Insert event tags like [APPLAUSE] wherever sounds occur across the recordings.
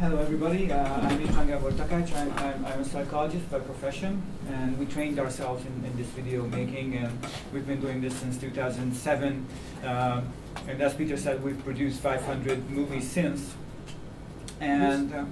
Hello, everybody. Uh, I'm István Gábor Takács. I'm, I'm, I'm, a psychologist by profession, and we trained ourselves in, in, this video making, and we've been doing this since 2007. Uh, and as Peter said, we've produced 500 movies since. And uh,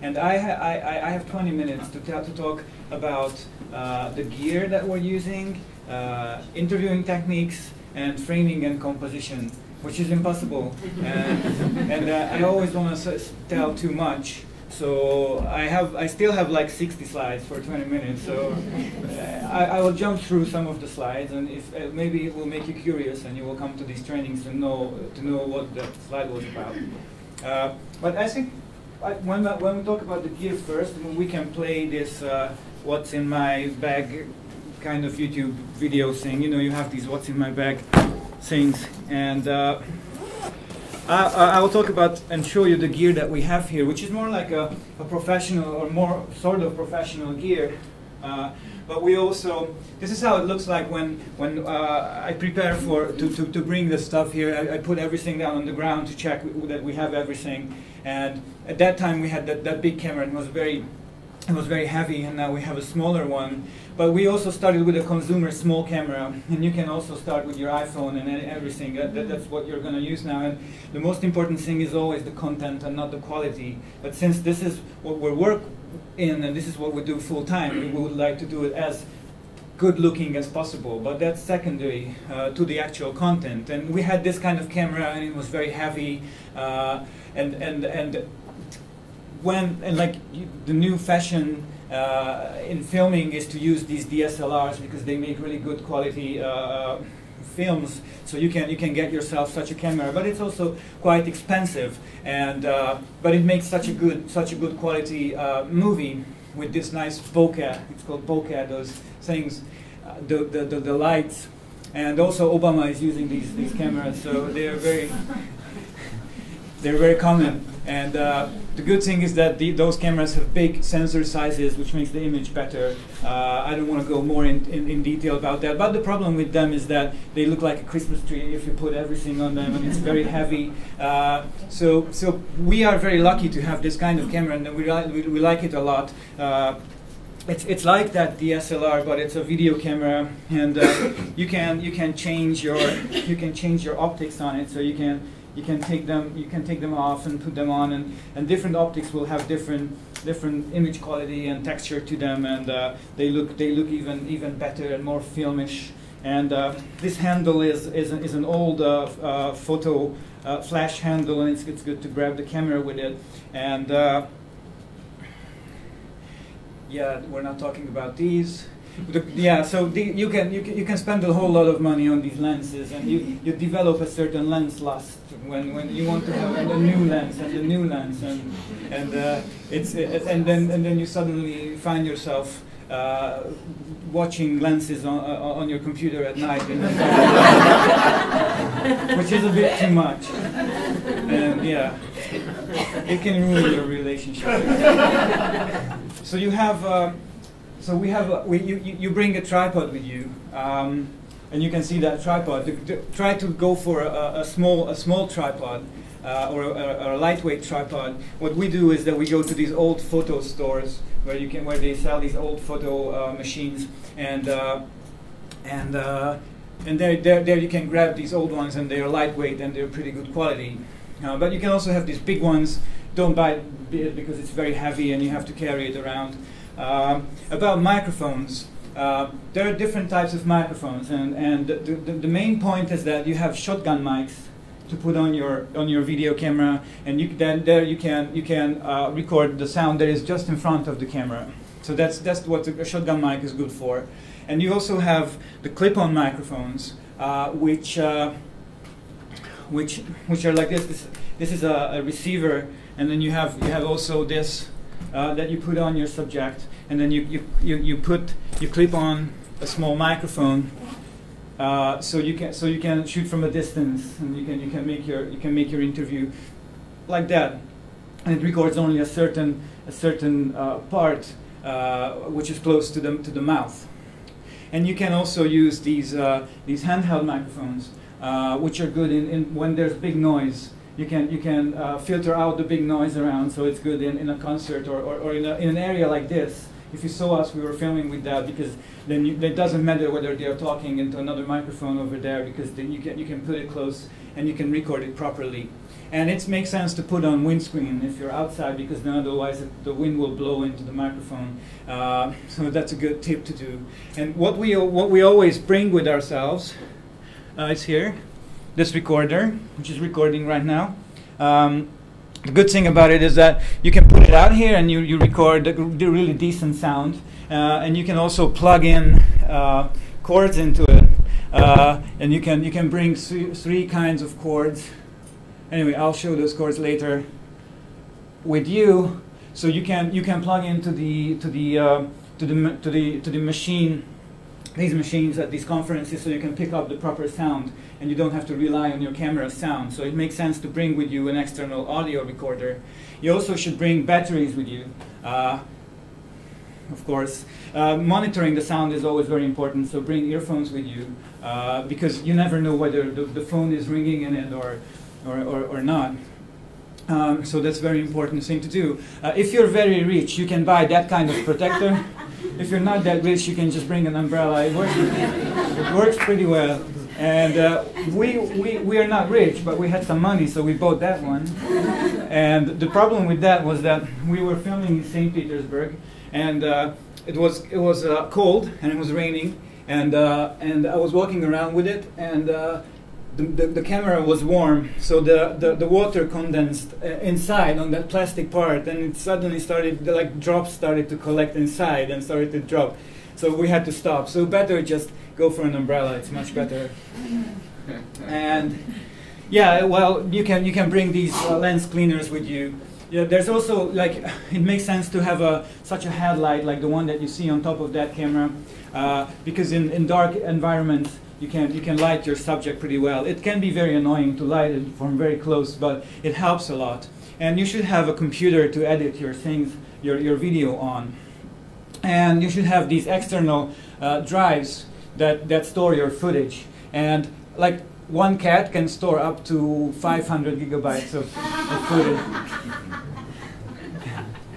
and I, ha I, I, have 20 minutes to, to talk about uh, the gear that we're using, uh, interviewing techniques, and framing and composition which is impossible. and, and uh, I always want to tell too much. So I have, I still have like 60 slides for 20 minutes. So uh, I, I, will jump through some of the slides, and if uh, maybe it will make you curious, and you will come to these trainings to know to know what the slide was about. Uh, but I think I, when when we talk about the gear first, we can play this uh, "What's in my bag" kind of YouTube video thing. You know, you have these "What's in my bag" things. And uh, I, I, will talk about and show you the gear that we have here, which is more like a, a professional or more sort of professional gear. Uh, but we also, this is how it looks like when, when uh, I prepare for, to, to, to bring the stuff here. I, I, put everything down on the ground to check that we have everything. And at that time we had that, that big camera and it was very, it was very heavy and now we have a smaller one. But we also started with a consumer small camera, and you can also start with your iPhone and everything. That, that, that's what you're going to use now. And the most important thing is always the content and not the quality. But since this is what we work in, and this is what we do full time, we would like to do it as good looking as possible, but that's secondary uh, to the actual content. And we had this kind of camera, and it was very heavy, uh, and and and when and like the new fashion uh, in filming is to use these DSLRs because they make really good quality uh, uh, films. So you can you can get yourself such a camera, but it's also quite expensive. And uh, but it makes such a good such a good quality uh, movie with this nice bokeh. It's called bokeh. Those things, uh, the, the, the the lights, and also Obama is using these these cameras. So they are very [LAUGHS] they're very common. And the good thing is that the, those cameras have big sensor sizes, which makes the image better. Uh, I don't want to go more in, in, in, detail about that. But the problem with them is that they look like a Christmas tree if you put everything on them, and it's very [LAUGHS] heavy. Uh, so, so we are very lucky to have this kind of camera, and we, li we, we like it a lot. Uh, it's, it's like that DSLR, but it's a video camera, and uh, you can you can change your you can change your optics on it, so you can you can take them you can take them off and put them on and, and different optics will have different different image quality and texture to them and uh, they look they look even even better and more filmish. And uh, this handle is is, is an old uh, uh photo uh, flash handle and it's, it's good to grab the camera with it. And uh, yeah we're not talking about these the, yeah, so the, you can you can you can spend a whole lot of money on these lenses, and you, you develop a certain lens lust when, when you want to have a new lens and a new lens, and and uh, it's it, and then and then you suddenly find yourself uh, watching lenses on, uh, on your computer at night, [LAUGHS] which is a bit too much. And yeah, it can ruin your relationship. so you have. Uh, so we have, a, we, you, you bring a tripod with you, um, and you can see that tripod. try to go for a, a, small, a small tripod uh, or, a, a, lightweight tripod. What we do is that we go to these old photo stores where you can, where they sell these old photo uh, machines, and uh, and uh, and there, there, there you can grab these old ones, and they're lightweight and they're pretty good quality. Uh, but you can also have these big ones. Don't buy it because it's very heavy and you have to carry it around. Um, about microphones, uh, there are different types of microphones, and, and the, the, the, main point is that you have shotgun mics to put on your on your video camera, and you, then there you can you can uh, record the sound that is just in front of the camera. So that's that's what a shotgun mic is good for. And you also have the clip-on microphones, uh, which uh, which which are like this. This, this is a, a receiver, and then you have you have also this uh, that you put on your subject, and then you, you, you, you put you clip on a small microphone, uh, so you can so you can shoot from a distance, and you can you can make your you can make your interview like that, and it records only a certain a certain uh, part uh, which is close to the to the mouth, and you can also use these uh, these handheld microphones, which are good in, in when there's big noise you can you can uh, filter out the big noise around, so it's good in, in a concert or, or, or in, a, in an area like this. If you saw us, we were filming with that because then you, it doesn't matter whether they are talking into another microphone over there because then you can you can put it close and you can record it properly. And it makes sense to put on windscreen if you're outside because then otherwise it, the wind will blow into the microphone. Uh, [LAUGHS] so that's a good tip to do. And what we what we always bring with ourselves uh, is here this recorder, which is recording right now. Um, the good thing about it is that you can put it out here and you, you record the, really decent sound. Uh, and you can also plug in uh, cords into it. Uh, and you can, you can bring three, three kinds of chords. Anyway, I'll show those chords later with you. So you can, you can plug into the, to the, uh, to the, to the, to the machine these machines at these conferences so you can pick up the proper sound and you don't have to rely on your camera sound. So it makes sense to bring with you an external audio recorder. You also should bring batteries with you. Uh, of course. Uh, monitoring the sound is always very important, so bring earphones with you uh, because you never know whether the, the, phone is ringing in it or, or, or, or not. Um, so that's very important thing to do. Uh, if you're very rich, you can buy that kind of protector. [LAUGHS] if you're not that rich, you can just bring an umbrella. It works, it works pretty well. And uh, we, we, we are not rich, but we had some money, so we bought that one. And the problem with that was that we were filming in St. Petersburg, and uh, it was, it was uh, cold, and it was raining, and, uh, and I was walking around with it, and uh, the, the, the, camera was warm, so the, the, the water condensed uh, inside on that plastic part, and it suddenly started, the, like drops started to collect inside and started to drop. So we had to stop. So better just go for an umbrella. It's much better. and yeah, well, you can you can bring these uh, lens cleaners with you. Yeah, there's also like [LAUGHS] it makes sense to have a such a headlight like the one that you see on top of that camera, uh, because in, in dark environments you can you can light your subject pretty well. It can be very annoying to light it from very close, but it helps a lot. And you should have a computer to edit your things, your your video on. And you should have these external uh, drives that that store your footage. And like one cat can store up to 500 gigabytes of, of footage.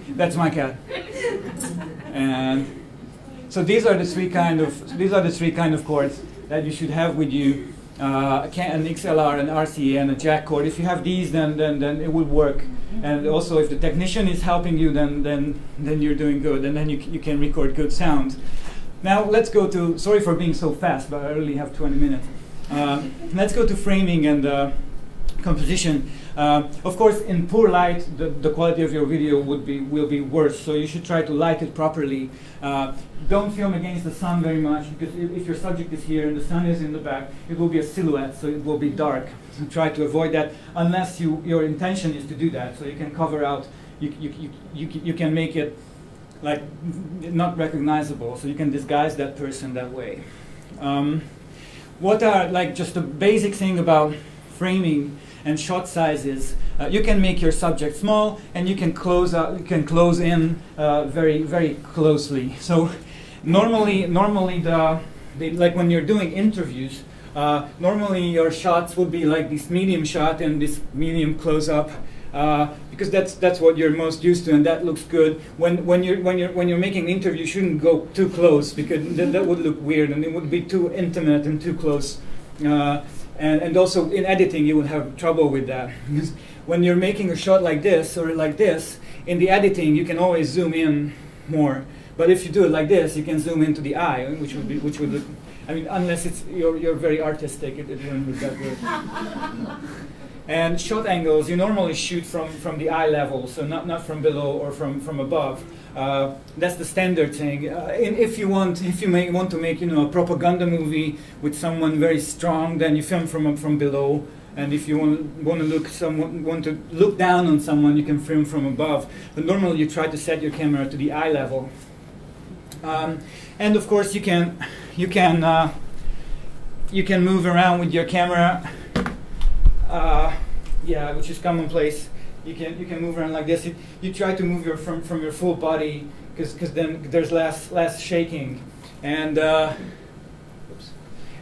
[LAUGHS] That's my cat. And so these are the three kind of these are the three kind of cords that you should have with you. Uh, an XLR, an RCA, and a jack cord. If you have these, then, then, then it will work. And also, if the technician is helping you, then, then, then you're doing good, and then you, you can record good sound. Now, let's go to, sorry for being so fast, but I only have 20 minutes. Uh, let's go to framing and uh, composition. Uh, of course, in poor light, the, the quality of your video would be, will be worse, so you should try to light it properly. Uh, don't film against the sun very much, because if, if, your subject is here and the sun is in the back, it will be a silhouette, so it will be dark. So [LAUGHS] try to avoid that, unless you, your intention is to do that, so you can cover out, you, you, you, you, you can make it like not recognizable, so you can disguise that person that way. Um, what are like just the basic thing about framing and shot sizes. Uh, you can make your subject small, and you can close out, you can close in uh, very very closely. So normally normally the, the like when you're doing interviews, uh, normally your shots would be like this medium shot and this medium close up. Uh, because that's that's what you're most used to, and that looks good. When when you're when you're when you're making an interview, you shouldn't go too close because th that would look weird, and it would be too intimate and too close. Uh, and, and also in editing, you will have trouble with that. Because when you're making a shot like this or like this, in the editing, you can always zoom in more. But if you do it like this, you can zoom into the eye, which would be, which would look, I mean, unless it's, you're, you're very artistic, it, it wouldn't look that good. [LAUGHS] and shot angles, you normally shoot from, from the eye level, so not, not from below or from, from above. Uh, that's the standard thing. Uh, if you want, if you may want to make, you know, a propaganda movie with someone very strong, then you film from from below. And if you want, want to look someone want to look down on someone, you can film from above. But normally, you try to set your camera to the eye level. Um, and of course, you can you can uh, you can move around with your camera. Uh, yeah, which is commonplace you can you can move around like this. You, you try to move your from from your full body because because then there's less less shaking, and uh,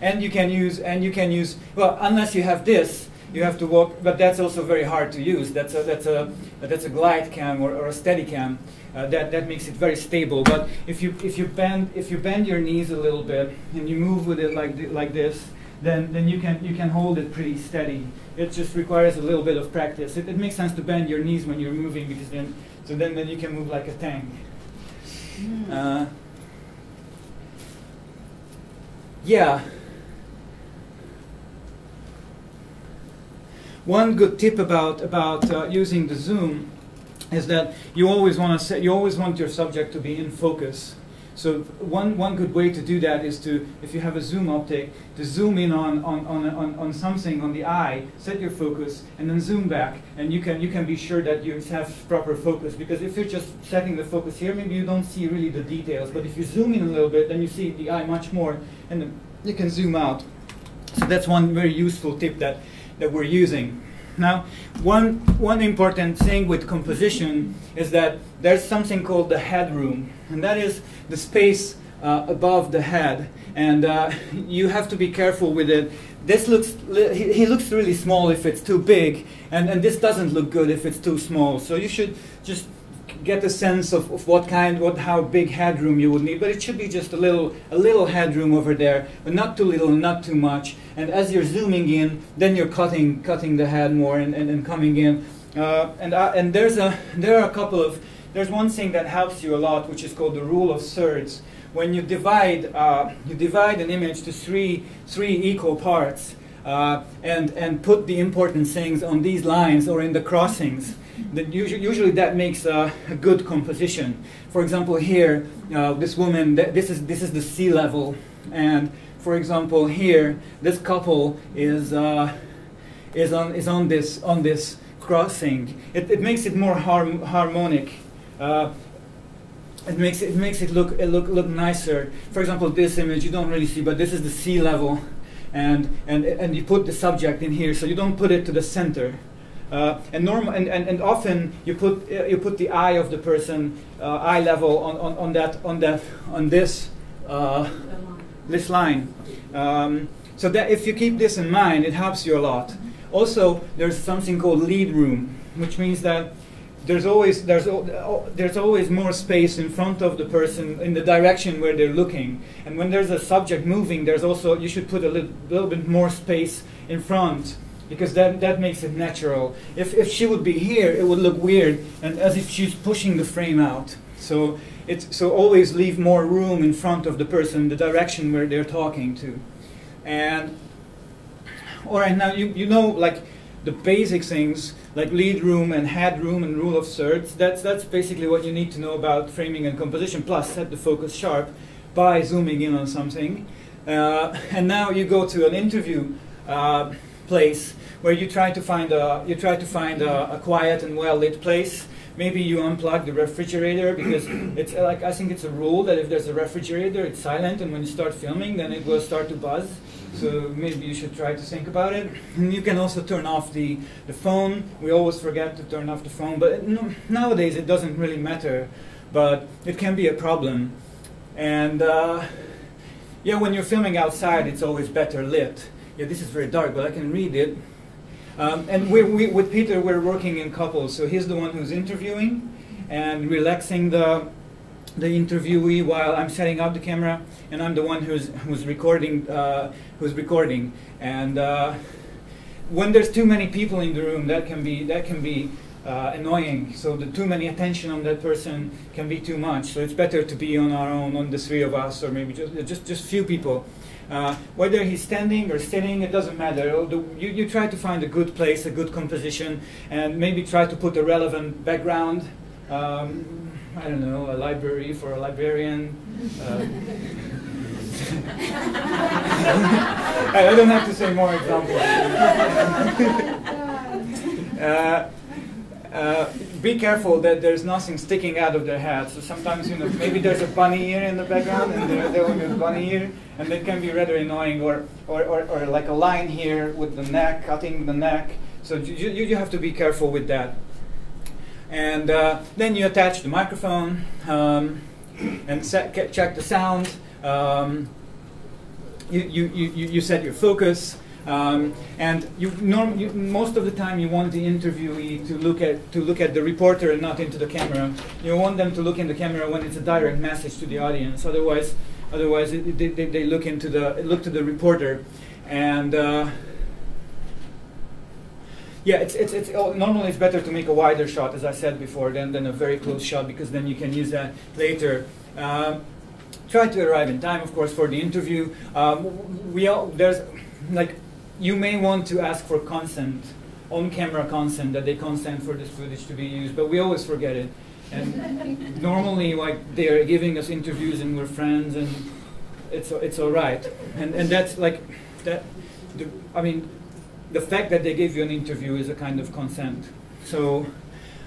and you can use and you can use well unless you have this you have to walk, but that's also very hard to use. That's a, that's a, that's a glide cam or, or a steady cam. Uh, that, that makes it very stable. But if you, if, you bend, if you bend your knees a little bit and you move with it like, like this, then, then you, can, you can hold it pretty steady. It just requires a little bit of practice. It, it makes sense to bend your knees when you're moving because then, so then, then you can move like a tank. Mm. Uh, yeah. One good tip about, about uh, using the zoom is that you always want to set, you always want your subject to be in focus. So one, one good way to do that is to, if you have a zoom optic, to zoom in on, on, on, on, on something on the eye, set your focus, and then zoom back. And you can, you can be sure that you have proper focus. Because if you're just setting the focus here, maybe you don't see really the details. But if you zoom in a little bit, then you see the eye much more, and you can zoom out. So that's one very useful tip that, that we're using. Now, one, one important thing with composition is that there's something called the headroom, and that is the space uh, above the head. And uh, [LAUGHS] you have to be careful with it. This looks, he, he, looks really small if it's too big, and, and this doesn't look good if it's too small. So you should just get a sense of, of what kind, what how big headroom you would need, but it should be just a little a little headroom over there, but not too little and not too much. And as you're zooming in, then you're cutting cutting the head more and, and, and coming in. Uh, and uh, and there's a [LAUGHS] there are a couple of there's one thing that helps you a lot, which is called the rule of thirds. When you divide uh, you divide an image to three three equal parts. Uh, and, and put the important things on these lines or in the crossings that usually, usually that makes a, a, good composition. For example, here, uh, this woman, th this is this is the sea level, and for example, here, this couple is uh, is on is on this on this crossing. It, it makes it more harm, harmonic. Uh, it makes it, makes it look it look look nicer. For example, this image you don't really see, but this is the sea level, and and and you put the subject in here, so you don't put it to the center. Uh, and, normal, and, and, and often you put, uh, you put the eye of the person, uh, eye level on, on, on, that, on, that, on this, uh, this line. Um, so that if you keep this in mind, it helps you a lot. Also, there's something called lead room, which means that there's always, there's, there's always more space in front of the person in the direction where they're looking. And when there's a subject moving, there's also, you should put a little, little bit more space in front because that, that makes it natural. If, if she would be here, it would look weird and as if she's pushing the frame out. So, it's, so always leave more room in front of the person, the direction where they're talking to. And, all right, now you, you know like the basic things like lead room and head room and rule of thirds. That's, that's basically what you need to know about framing and composition, plus set the focus sharp by zooming in on something. Uh, [LAUGHS] and now you go to an interview uh, place where you try to find a you try to find a, a quiet and well lit place. Maybe you unplug the refrigerator because [COUGHS] it's like I think it's a rule that if there's a refrigerator, it's silent, and when you start filming, then it will start to buzz. So maybe you should try to think about it. And you can also turn off the, the phone. We always forget to turn off the phone, but no, nowadays it doesn't really matter. But it can be a problem. And uh, yeah, when you're filming outside, it's always better lit. Yeah, this is very dark, but I can read it. Um, and we, we, with Peter, we're working in couples. So he's the one who's interviewing and relaxing the, the interviewee while I'm setting up the camera, and I'm the one who's, who's, recording, uh, who's recording. And uh, when there's too many people in the room, that can be, that can be uh, annoying. So the too many attention on that person can be too much. So it's better to be on our own, on the three of us, or maybe just, just, just few people. Uh, whether he's standing or sitting, it doesn't matter. You, you try to find a good place, a good composition, and maybe try to put a relevant background. Um, I don't know, a library for a librarian. Uh, [LAUGHS] I don't have to say more examples. [LAUGHS] uh, uh, be careful that there's nothing sticking out of their head. So sometimes, you know, maybe there's a bunny ear in the background and they're doing a bunny ear, and that can be rather annoying, or, or, or, or, like a line here with the neck, cutting the neck. So you, you, you have to be careful with that. And uh, then you attach the microphone um, and set, check the sound. Um, you, you, you, you set your focus. Um, and you, norm, you, most of the time, you want the interviewee to look at to look at the reporter and not into the camera. You want them to look in the camera when it's a direct message to the audience. Otherwise, otherwise it, they, they, look into the look to the reporter, and uh, yeah, it's, it's, it's oh, normally it's better to make a wider shot, as I said before, than, than a very close shot because then you can use that later. Um, try to arrive in time, of course, for the interview. Um, we all, there's like you may want to ask for consent, on-camera consent, that they consent for this footage to be used, but we always forget it. And [LAUGHS] normally, like they are giving us interviews and we're friends, and it's it's all right. And and that's like that. The, I mean, the fact that they gave you an interview is a kind of consent. So.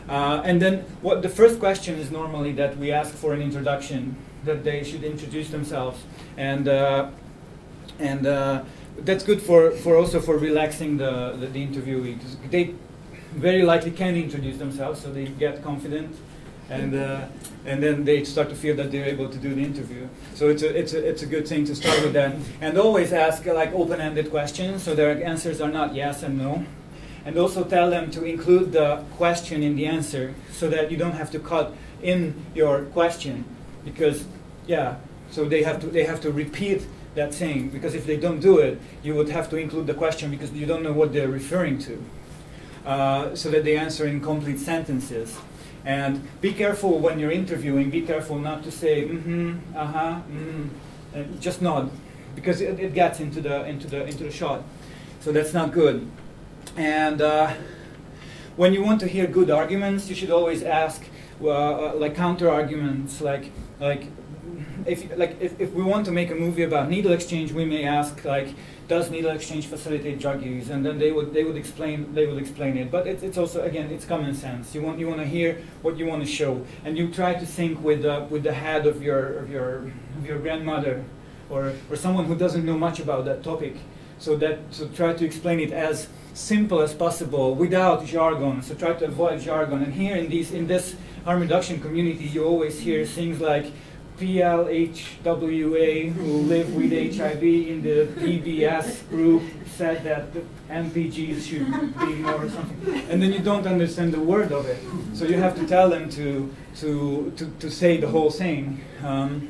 Uh, and then what the first question is normally that we ask for an introduction, that they should introduce themselves, and uh, and uh, that's good for, for also for relaxing the, the, the interviewee. They very likely can introduce themselves, so they get confident, and uh, and then they start to feel that they're able to do the interview. So it's a it's a it's a good thing to start with that, and always ask like open-ended questions, so their answers are not yes and no, and also tell them to include the question in the answer, so that you don't have to cut in your question, because yeah, so they have to they have to repeat that thing because if they don't do it, you would have to include the question because you don't know what they're referring to. Uh, so that they answer in complete sentences. And be careful when you're interviewing, be careful not to say, mm-hmm, uh-huh, mm, and just nod, because it, it, gets into the, into, the, into the shot. So that's not good. And uh, when you want to hear good arguments, you should always ask, uh, like counter arguments, like, like if like if, if we want to make a movie about needle exchange, we may ask like, does needle exchange facilitate drug use? And then they would they would explain they would explain it. But it's, it's also again it's common sense. You want you want to hear what you want to show, and you try to think with with the head of your of your of your grandmother, or or someone who doesn't know much about that topic. So that so try to explain it as simple as possible without jargon. So try to avoid jargon. And here in these in this harm reduction community, you always hear things like PLHWA who live with HIV in the PBS group said that the MPGs should be more or something. And then you don't understand the word of it. So you have to tell them to, to, to, to say the whole thing. Um,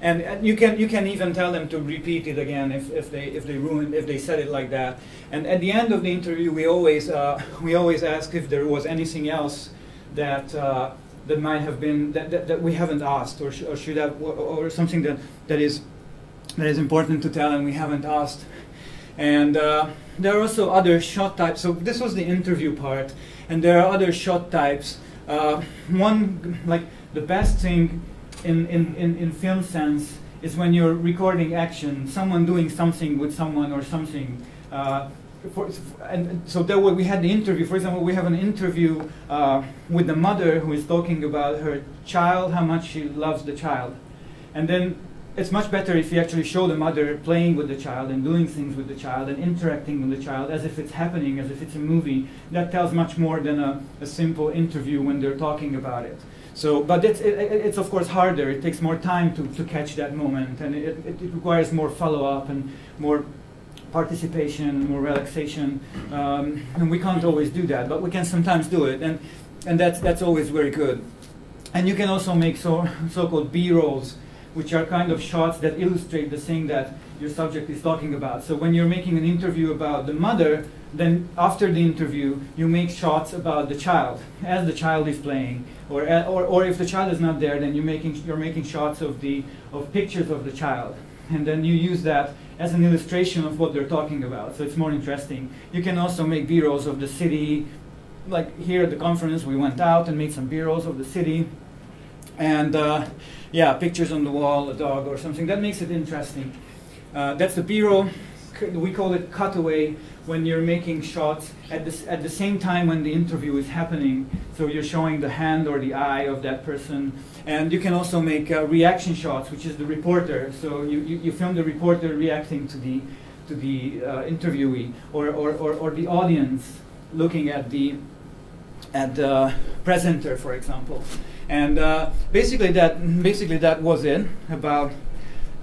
and, and you can you can even tell them to repeat it again if, if they if they ruin if they said it like that. And at the end of the interview, we always uh, [LAUGHS] we always ask if there was anything else that uh, that might have been that, that, that we haven't asked or, sh or should have or, or, something that, that is that is important to tell and we haven't asked. And uh, there are also other shot types. So this was the interview part and there are other shot types. Uh, one like the best thing in, in, in, in film sense is when you're recording action someone doing something with someone or something. Uh, for, and so that way we had the interview. For example, we have an interview uh, with the mother who is talking about her child, how much she loves the child, and then it's much better if you actually show the mother playing with the child and doing things with the child and interacting with the child as if it's happening, as if it's a movie. That tells much more than a, a simple interview when they're talking about it. So, but it's, it, it's of course harder. It takes more time to, to catch that moment, and it, it, requires more follow-up and more participation, more relaxation, um, and we can't always do that, but we can sometimes do it, and and that's that's always very good. And you can also make so so-called B-rolls, which are kind of shots that illustrate the thing that your subject is talking about. So when you're making an interview about the mother, then after the interview, you make shots about the child as the child is playing, or or, or if the child is not there, then you're making you're making shots of the of pictures of the child, and then you use that as an illustration of what they're talking about. So it's more interesting. You can also make B-rolls of the city. Like here at the conference, we went out and made some B-rolls of the city. And uh, yeah, pictures on the wall, a dog or something. That makes it interesting. Uh, that's the B-roll. We call it cutaway when you're making shots at, this, at the same time when the interview is happening. So you're showing the hand or the eye of that person. And you can also make uh, reaction shots, which is the reporter. So you, you, you, film the reporter reacting to the, to the uh, interviewee or, or, or, or, the audience looking at the, at the presenter, for example. And uh, basically, that, basically that was it about,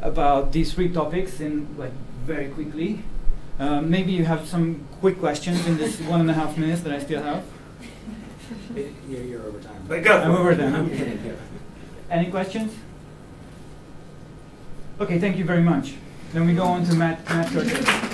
about these three topics in like very quickly. Um, maybe you have some quick questions in this one and a half minutes that I still have. You're, you're over time. But go I'm over time. I'm kidding. Any questions? Okay, thank you very much. Then we go on to Matt, Matt Churchill.